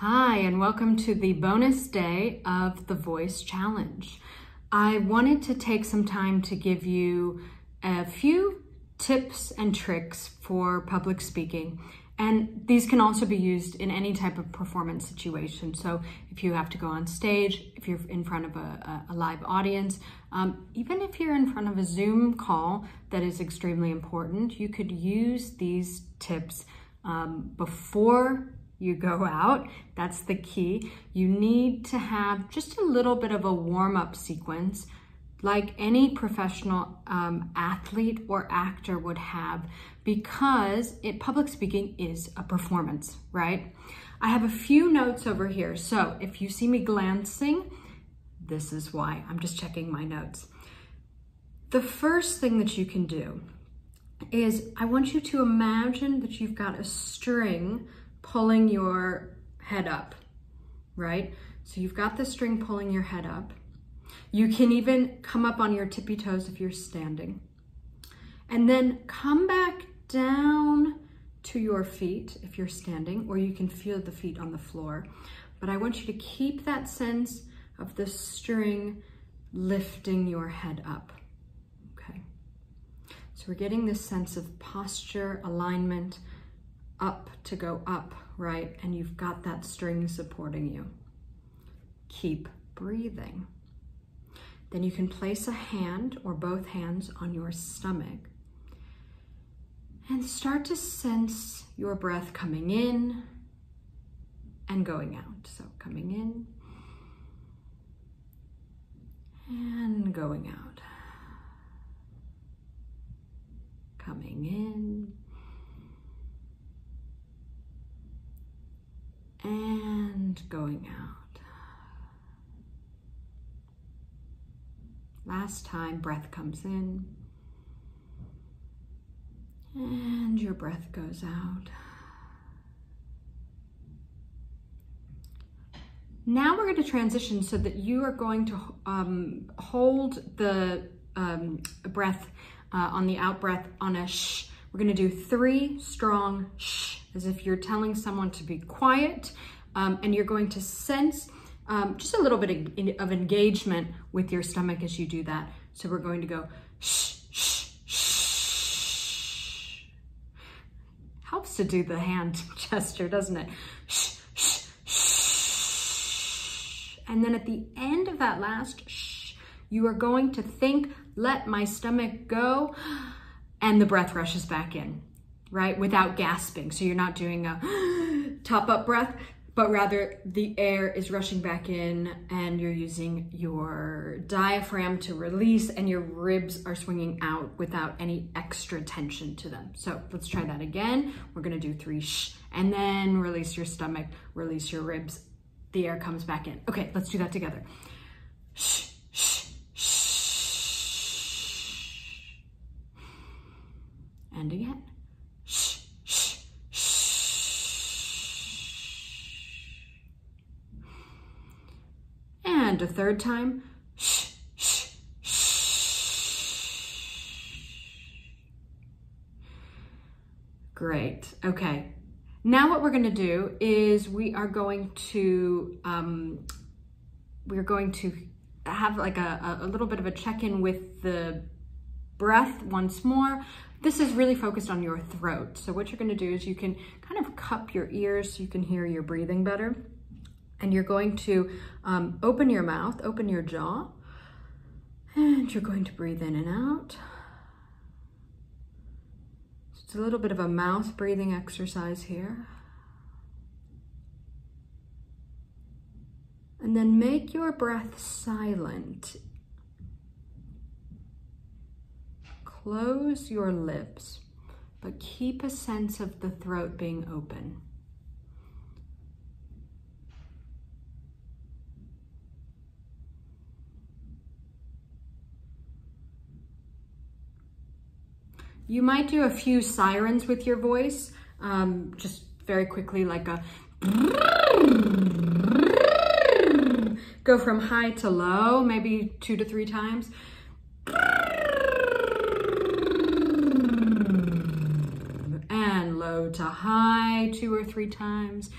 Hi, and welcome to the bonus day of the Voice Challenge. I wanted to take some time to give you a few tips and tricks for public speaking. And these can also be used in any type of performance situation. So if you have to go on stage, if you're in front of a, a live audience, um, even if you're in front of a Zoom call that is extremely important, you could use these tips um, before you go out. That's the key. You need to have just a little bit of a warm up sequence like any professional um, athlete or actor would have because it, public speaking is a performance, right? I have a few notes over here. So if you see me glancing, this is why. I'm just checking my notes. The first thing that you can do is I want you to imagine that you've got a string pulling your head up, right? So you've got the string pulling your head up. You can even come up on your tippy toes if you're standing. And then come back down to your feet if you're standing, or you can feel the feet on the floor. But I want you to keep that sense of the string lifting your head up, okay? So we're getting this sense of posture, alignment, up to go up, right? And you've got that string supporting you. Keep breathing. Then you can place a hand or both hands on your stomach and start to sense your breath coming in and going out. So coming in and going out. Coming in and going out. Last time, breath comes in and your breath goes out. Now we're going to transition so that you are going to um, hold the um, breath uh, on the out breath on a shh. We're going to do three strong shh as if you're telling someone to be quiet um, and you're going to sense um, just a little bit of, engagement with your stomach as you do that. So we're going to go shh, shh, shh. Helps to do the hand gesture, doesn't it? Shh, shh, shh. And then at the end of that last shh, you are going to think, let my stomach go, and the breath rushes back in right? Without gasping. So you're not doing a top up breath, but rather the air is rushing back in and you're using your diaphragm to release and your ribs are swinging out without any extra tension to them. So let's try that again. We're gonna do three shh and then release your stomach, release your ribs. The air comes back in. Okay, let's do that together. Shh. And again. And a third time, shh, shh, shh. Great, okay. Now what we're gonna do is we are going to, um, we're going to have like a, a little bit of a check-in with the breath once more. This is really focused on your throat. So what you're gonna do is you can kind of cup your ears so you can hear your breathing better. And you're going to um, open your mouth, open your jaw, and you're going to breathe in and out. It's a little bit of a mouth breathing exercise here. And then make your breath silent. Close your lips, but keep a sense of the throat being open. You might do a few sirens with your voice, um, just very quickly, like a go from high to low, maybe two to three times. And low to high, two or three times.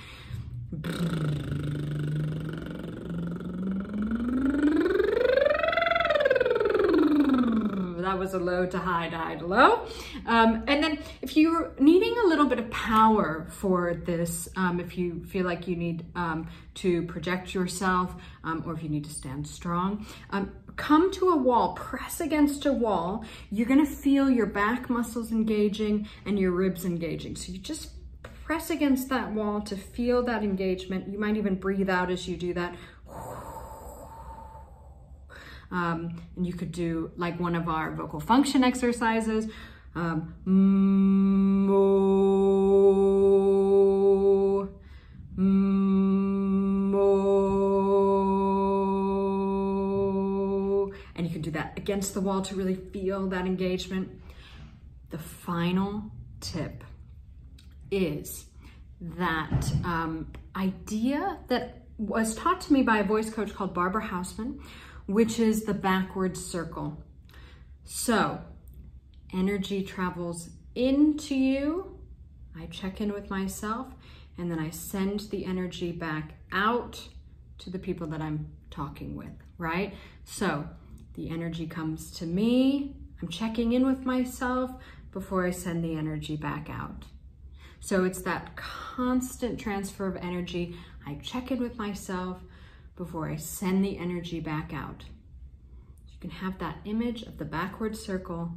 That was a low to high to high to low. Um, and then if you're needing a little bit of power for this, um, if you feel like you need um, to project yourself um, or if you need to stand strong, um, come to a wall, press against a wall. You're gonna feel your back muscles engaging and your ribs engaging. So you just press against that wall to feel that engagement. You might even breathe out as you do that. Um, and you could do like one of our vocal function exercises. Um, mo, mo. And you can do that against the wall to really feel that engagement. The final tip is that um, idea that was taught to me by a voice coach called Barbara Houseman, which is the backwards circle. So energy travels into you. I check in with myself and then I send the energy back out to the people that I'm talking with, right? So the energy comes to me. I'm checking in with myself before I send the energy back out. So it's that constant transfer of energy. I check in with myself before I send the energy back out. You can have that image of the backward circle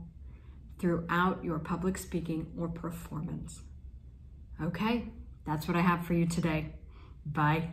throughout your public speaking or performance. Okay, that's what I have for you today. Bye.